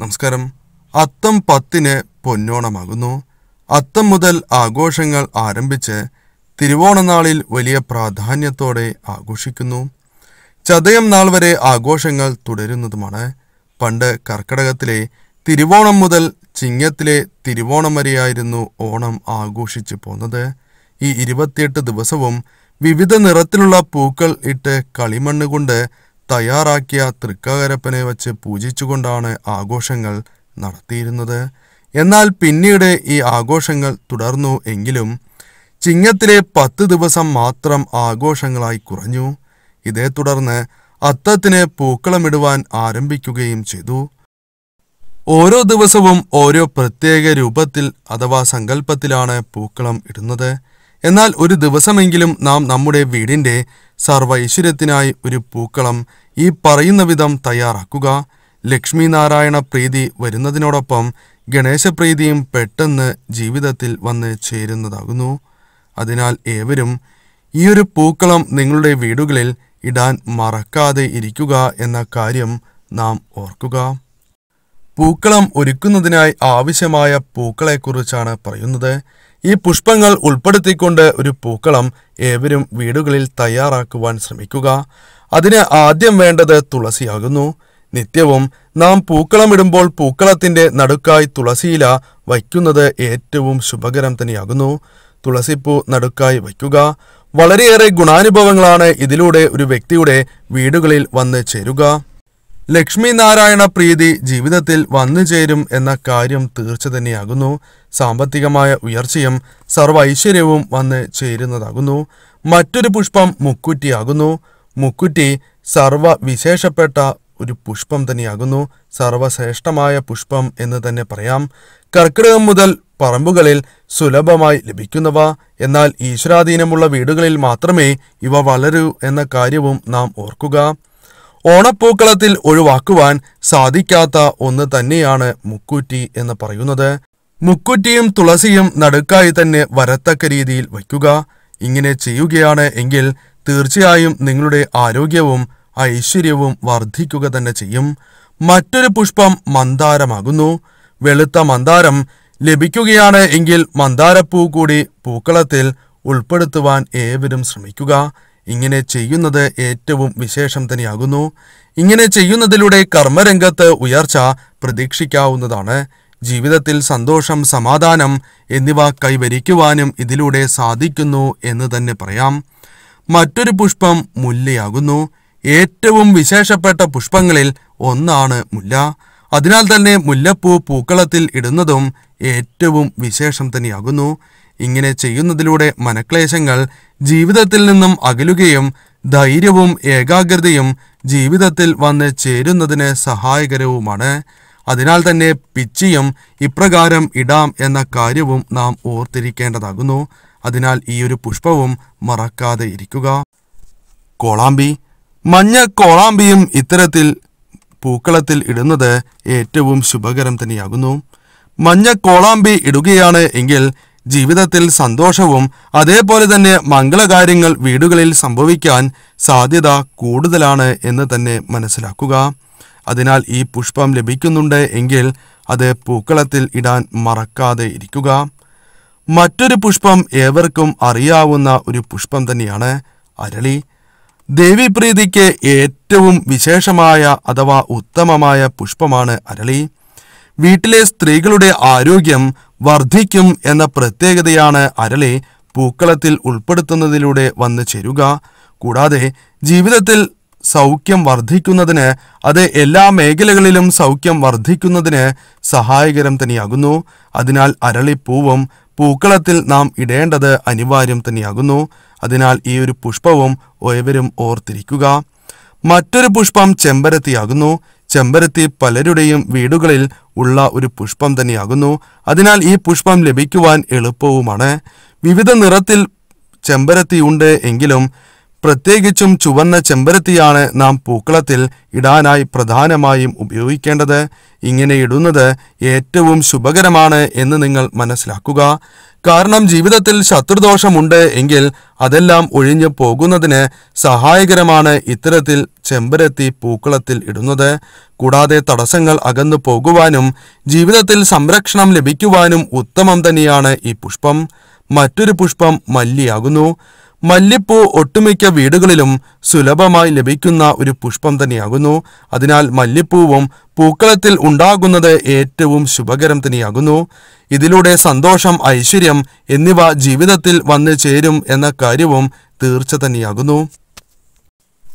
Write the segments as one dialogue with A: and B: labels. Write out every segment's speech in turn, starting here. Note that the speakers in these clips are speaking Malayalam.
A: നമസ്കാരം. അത്തം പത്തിന് പൊന്നോണമാകുന്നു. അത്തം മുതൽ ആഘോഷങ്ങൾ ആരംഭിച്ച് തിരുവോണനാളിൽ വലിയ പ്രാധാന്യത്തോടെ ആഘോഷിക്കുന്നു. ചതയം നാൾ വരെ ആഘോഷങ്ങൾ തുടരുന്നതുമാണ്. പണ്ട് കർക്കടകത്തിലെ തിരുവോണം മുതൽ ചിങ്ങത്തിലെ തിരുവോണം വരെയായിരുന്നു ഓണം ആഘോഷിച്ചു പോന്നത്. ഈ ഇരുപത്തിയെട്ട് ദിവസവും വിവിധ നിറത്തിലുള്ള പൂക്കൾ ഇട്ട് കളിമണ്ണ് കൊണ്ട് തയ്യാറാക്കിയ തൃക്കകരപ്പനെ വച്ച് പൂജിച്ചുകൊണ്ടാണ് ആഘോഷങ്ങൾ നടത്തിയിരുന്നത്. എന്നാൽ പിന്നീട് ഈ ആഘോഷങ്ങൾ തുടർന്നു എങ്കിലും ചിങ്ങത്തിലെ പത്ത് ദിവസം മാത്രം ആഘോഷങ്ങളായി കുറഞ്ഞു. ഇതേ തുടർന്ന് അത്തത്തിന് പൂക്കളമിടുവാൻ ആരംഭിക്കുകയും ചെയ്തു. ഓരോ ദിവസവും ഓരോ പ്രത്യേക രൂപത്തിൽ അഥവാ സങ്കല്പത്തിലാണ് പൂക്കളം ഇടുന്നത്. എന്നാൽ ഒരു ദിവസമെങ്കിലും നാം നമ്മുടെ സർവൈശ്വര്യത്തിനായി ഒരു പൂക്കളം ഈ പറയുന്ന വിധം തയ്യാറാക്കുക. ലക്ഷ്മി നാരായണ പ്രീതി വരുന്നതിനോടൊപ്പം ഗണേശപ്രീതിയും പെട്ടെന്ന് ജീവിതത്തിൽ വന്ന് ചേരുന്നതാകുന്നു. അതിനാൽ ഏവരും ഈ ഒരു പൂക്കളം നിങ്ങളുടെ വീടുകളിൽ ഇടാൻ മറക്കാതെ ഇരിക്കുക എന്ന കാര്യം നാം ഓർക്കുക. പൂക്കളം ഒരുക്കുന്നതിനായി ആവശ്യമായ പൂക്കളെക്കുറിച്ചാണ് പറയുന്നത്. ഈ പുഷ്പങ്ങൾ ഉൾപ്പെടുത്തിക്കൊണ്ട് ഒരു പൂക്കളം ഏവരും വീടുകളിൽ തയ്യാറാക്കുവാൻ ശ്രമിക്കുക. അതിന് ആദ്യം വേണ്ടത് തുളസിയാകുന്നു. നിത്യവും നാം പൂക്കളമിടുമ്പോൾ പൂക്കളത്തിന്റെ നടുക്കായി തുളസിയില വയ്ക്കുന്നത് ഏറ്റവും ശുഭകരം തന്നെയാകുന്നു. തുളസിപ്പൂ നടുക്കായി വയ്ക്കുക. വളരെയേറെ ഗുണാനുഭവങ്ങളാണ് ഇതിലൂടെ ഒരു വ്യക്തിയുടെ വീടുകളിൽ വന്ന് ചേരുക. ലക്ഷ്മി നാരായണ പ്രീതി ജീവിതത്തിൽ വന്നു ചേരും എന്ന കാര്യം തീർച്ച തന്നെയാകുന്നു സാമ്പത്തികമായ ഉയർച്ചയും സർവ ഐശ്വര്യവും വന്ന് ചേരുന്നതാകുന്നു. മറ്റൊരു പുഷ്പം മുക്കുറ്റിയാകുന്നു. മുക്കുറ്റി സർവ വിശേഷപ്പെട്ട ഒരു പുഷ്പം തന്നെയാകുന്നു. സർവശ്രേഷ്ഠമായ പുഷ്പം എന്ന് തന്നെ പറയാം. കർക്കിടകം മുതൽ പറമ്പുകളിൽ സുലഭമായി ലഭിക്കുന്നവ. എന്നാൽ ഈശ്വരാധീനമുള്ള വീടുകളിൽ മാത്രമേ ഇവ വളരൂ എന്ന കാര്യവും നാം ഓർക്കുക. ഓണപ്പൂക്കളത്തിൽ ഒഴിവാക്കുവാൻ സാധിക്കാത്ത ഒന്ന് തന്നെയാണ് മുക്കൂറ്റി എന്ന് പറയുന്നത്. മുക്കുറ്റിയും തുളസിയും നടുക്കായി തന്നെ വരത്തക്ക രീതിയിൽ വയ്ക്കുക. ഇങ്ങനെ ചെയ്യുകയാണ് എങ്കിൽ തീർച്ചയായും നിങ്ങളുടെ ആരോഗ്യവും ഐശ്വര്യവും വർദ്ധിക്കുക തന്നെ ചെയ്യും. മറ്റൊരു പുഷ്പം മന്ദാരമാകുന്നു. വെളുത്ത മന്ദാരം ലഭിക്കുകയാണ് എങ്കിൽ മന്ദാരപ്പൂ കൂടി പൂക്കളത്തിൽ ഉൾപ്പെടുത്തുവാൻ ഏവരും ശ്രമിക്കുക. ഇങ്ങനെ ചെയ്യുന്നത് ഏറ്റവും വിശേഷം തന്നെയാകുന്നു. ഇങ്ങനെ ചെയ്യുന്നതിലൂടെ കർമ്മരംഗത്ത് ഉയർച്ച പ്രതീക്ഷിക്കാവുന്നതാണ്. ജീവിതത്തിൽ സന്തോഷം സമാധാനം എന്നിവ കൈവരിക്കുവാനും ഇതിലൂടെ സാധിക്കുന്നു എന്ന് തന്നെ പറയാം. മറ്റൊരു പുഷ്പം മുല്ലയാകുന്നു. ഏറ്റവും വിശേഷപ്പെട്ട പുഷ്പങ്ങളിൽ ഒന്നാണ് മുല്ല. അതിനാൽ തന്നെ മുല്ലപ്പൂ പൂക്കളത്തിൽ ഇടുന്നതും ഏറ്റവും വിശേഷം തന്നെയാകുന്നു. ഇങ്ങനെ ചെയ്യുന്നതിലൂടെ മനക്ലേശങ്ങൾ ജീവിതത്തിൽ നിന്നും അകലുകയും ധൈര്യവും ഏകാഗ്രതയും ജീവിതത്തിൽ വന്ന് ചേരുന്നതിന് സഹായകരവുമാണ്. അതിനാൽ തന്നെ പിച്ചിയും ഇപ്രകാരം ഇടാം എന്ന കാര്യവും നാം ഓർത്തിരിക്കേണ്ടതാകുന്നു. അതിനാൽ ഈ ഒരു പുഷ്പവും മറക്കാതെ ഇരിക്കുക. കോളാമ്പി. മഞ്ഞ കോളാമ്പിയും ഇത്തരത്തിൽ പൂക്കളത്തിൽ ഇടുന്നത് ഏറ്റവും ശുഭകരം തന്നെയാകുന്നു. മഞ്ഞ കോളാമ്പി ഇടുകയാണ് എങ്കിൽ ജീവിതത്തിൽ സന്തോഷവും അതേപോലെ തന്നെ മംഗളകാര്യങ്ങൾ വീടുകളിൽ സംഭവിക്കാൻ സാധ്യത കൂടുതലാണ് എന്ന് തന്നെ മനസ്സിലാക്കുക. അതിനാൽ ഈ പുഷ്പം ലഭിക്കുന്നുണ്ട് എങ്കിൽ അത് പൂക്കളത്തിൽ ഇടാൻ മറക്കാതെ ഇരിക്കുക. മറ്റൊരു പുഷ്പം ഏവർക്കും അറിയാവുന്ന ഒരു പുഷ്പം തന്നെയാണ് അരളി. ദേവിപ്രീതിക്ക് ഏറ്റവും വിശേഷമായ അഥവാ ഉത്തമമായ പുഷ്പമാണ് അരളി. വീട്ടിലെ സ്ത്രീകളുടെ ആരോഗ്യം വർദ്ധിക്കും എന്ന പ്രത്യേകതയാണ് അരളി പൂക്കളത്തിൽ ഉൾപ്പെടുത്തുന്നതിലൂടെ വന്നു ചേരുക. കൂടാതെ ജീവിതത്തിൽ സൗഖ്യം വർദ്ധിക്കുന്നതിന് അത് എല്ലാ മേഖലകളിലും സൗഖ്യം വർദ്ധിക്കുന്നതിന് സഹായകരം തന്നെയാകുന്നു. അതിനാൽ അരളിപ്പൂവും പൂക്കളത്തിൽ നാം ഇടേണ്ടത് അനിവാര്യം തന്നെയാകുന്നു. അതിനാൽ ഈ ഒരു പുഷ്പവും ഒയവരും ഓർത്തിരിക്കുക. മറ്റൊരു പുഷ്പം ചെമ്പരത്തിയാകുന്നു. ചെമ്പരത്തി പലരുടെയും വീടുകളിൽ ഉള്ള ഒരു പുഷ്പം തന്നെയാകുന്നു. അതിനാൽ ഈ പുഷ്പം ലഭിക്കുവാൻ എളുപ്പവുമാണ്. വിവിധ നിറത്തിൽ ചെമ്പരത്തി ഉണ്ട് എങ്കിലും പ്രത്യേകിച്ചും ചുവന്ന ചെമ്പരത്തിയാണ് നാം പൂക്കളത്തിൽ ഇടാനായി പ്രധാനമായും ഉപയോഗിക്കേണ്ടത്. ഇങ്ങനെ ഇടുന്നത് ഏറ്റവും ശുഭകരമാണ് എന്ന് നിങ്ങൾ മനസ്സിലാക്കുക. കാരണം ജീവിതത്തിൽ ശത്രുദോഷമുണ്ട് എങ്കിൽ അതെല്ലാം ഒഴിഞ്ഞു പോകുന്നതിന് സഹായകരമാണ് ഇത്തരത്തിൽ ചെമ്പരത്തി പൂക്കളത്തിൽ ഇടുന്നത്. കൂടാതെ തടസ്സങ്ങൾ അകന്നു പോകുവാനും ജീവിതത്തിൽ സംരക്ഷണം ലഭിക്കുവാനും ഉത്തമം തന്നെയാണ് ഈ പുഷ്പം. മറ്റൊരു പുഷ്പം മല്ലിയാകുന്നു. മല്ലിപ്പൂ ഒട്ടുമിക്ക വീടുകളിലും സുലഭമായി ലഭിക്കുന്ന ഒരു പുഷ്പം തന്നെയാകുന്നു. അതിനാൽ മല്ലിപ്പൂവും പൂക്കളത്തിൽ ഉണ്ടാകുന്നത് ഏറ്റവും ശുഭകരം തന്നെയാകുന്നു. ഇതിലൂടെ സന്തോഷം ഐശ്വര്യം എന്നിവ ജീവിതത്തിൽ വന്നു ചേരും എന്ന കാര്യവും തീർച്ച തന്നെയാകുന്നു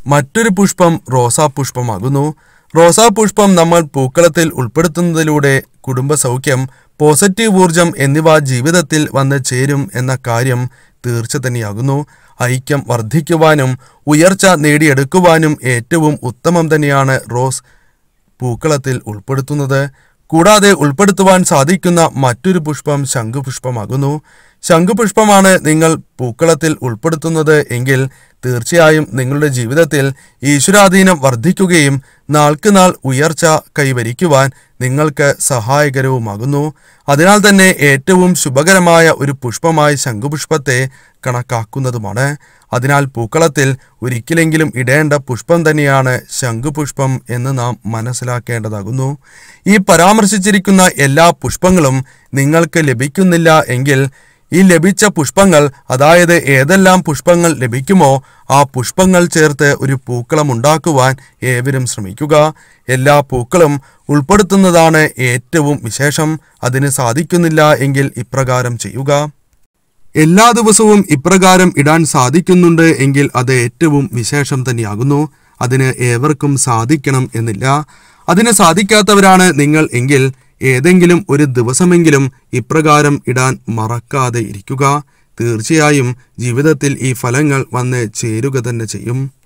A: മറ്റൊരു പുഷ്പം റോസാപുഷ്പമാകുന്നു. റോസാപുഷ്പം നമ്മൾ പൂക്കളത്തിൽ ഉൾപ്പെടുത്തുന്നതിലൂടെ കുടുംബസൗഖ്യം പോസിറ്റീവ് ഊർജം എന്നിവ ജീവിതത്തിൽ വന്ന് ചേരും എന്ന കാര്യം തീർച്ച തന്നെയാകുന്നു ഐക്യം വർദ്ധിക്കുവാനും ഉയർച്ച നേടിയെടുക്കുവാനും ഏറ്റവും ഉത്തമം തന്നെയാണ് റോസ് പൂക്കളത്തിൽ ഉൾപ്പെടുത്തുന്നത്. കൂടാതെ ഉൾപ്പെടുത്തുവാൻ സാധിക്കുന്ന മറ്റൊരു പുഷ്പം ശംഖുപുഷ്പമാകുന്നു. ശംഖുപുഷ്പമാണ് നിങ്ങൾ പൂക്കളത്തിൽ ഉൾപ്പെടുത്തുന്നത് എങ്കിൽ തീർച്ചയായും നിങ്ങളുടെ ജീവിതത്തിൽ ഈശ്വരാധീനം വർദ്ധിക്കുകയും നാൾക്ക് നാൾ ഉയർച്ച കൈവരിക്കുവാൻ നിങ്ങൾക്ക് സഹായകരവുമാകുന്നു. അതിനാൽ തന്നെ ഏറ്റവും ശുഭകരമായ ഒരു പുഷ്പമായി ശംഖുപുഷ്പത്തെ കണക്കാക്കുന്നതുമാണ്. അതിനാൽ പൂക്കളത്തിൽ ഒരിക്കലെങ്കിലും ഇടേണ്ട പുഷ്പം തന്നെയാണ് ശംഖുപുഷ്പം എന്ന് നാം മനസ്സിലാക്കേണ്ടതാകുന്നു. ഈ പരാമർശിച്ചിരിക്കുന്ന എല്ലാ പുഷ്പങ്ങളും നിങ്ങൾക്ക് ലഭിക്കുന്നില്ല എങ്കിൽ ഈ ലഭിച്ച പുഷ്പങ്ങൾ അതായത് ഏതെല്ലാം പുഷ്പങ്ങൾ ലഭിക്കുമോ ആ പുഷ്പങ്ങൾ ചേർത്ത് ഒരു പൂക്കളം ഉണ്ടാക്കുവാൻ ഏവരും ശ്രമിക്കുക. എല്ലാ പൂക്കളും ഉൾപ്പെടുത്തുന്നതാണ് ഏറ്റവും വിശേഷം. അതിന് സാധിക്കുന്നില്ല എങ്കിൽ ഇപ്രകാരം ചെയ്യുക. എല്ലാ ദിവസവും ഇപ്രകാരം ഇടാൻ സാധിക്കുന്നുണ്ട് എങ്കിൽ അത് ഏറ്റവും വിശേഷം തന്നെയാകുന്നു. അതിന് ഏവർക്കും സാധിക്കണം എന്നില്ല. അതിന് സാധിക്കാത്തവരാണ് നിങ്ങൾ എങ്കിൽ ഏതെങ്കിലും ഒരു ദിവസമെങ്കിലും ഇപ്രകാരം ഇടാൻ മറക്കാതെ ഇരിക്കുക. തീർച്ചയായും ജീവിതത്തിൽ ഈ ഫലങ്ങൾ വന്ന് ചേരുക തന്നെ ചെയ്യും.